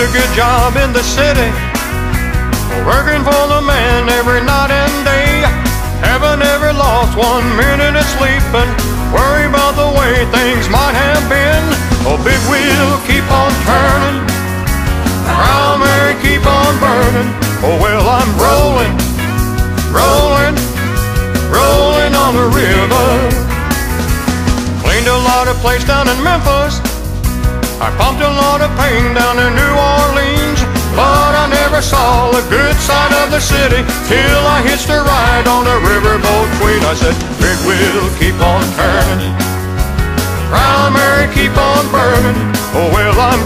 a good job in the city, working for the man every night and day. Haven't ever lost one minute of sleeping, worry about the way things might have been. Oh, big wheel keep on turning, Proud Mary keep on burning. Oh, well, I'm rolling, rolling, rolling on the river. Cleaned a lot of place down in Memphis. I pumped a lot of pain down in New Orleans, but I never saw the good side of the city till I hitched a ride on a riverboat queen. I said, Big wheel, keep on turning, Proud Mary, keep on burning. Oh well, I'm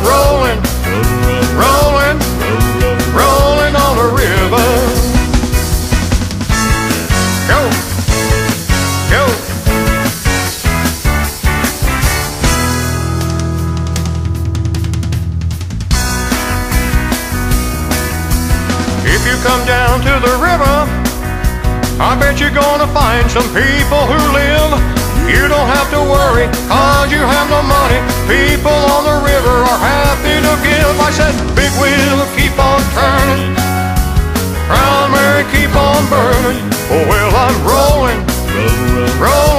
If you come down to the river, I bet you're gonna find some people who live. You don't have to worry, cause you have no money. People on the river are happy to give. I said, big wheel, keep on turning. Proud Mary, keep on burning. Oh, well, I'm rolling, rolling. rolling.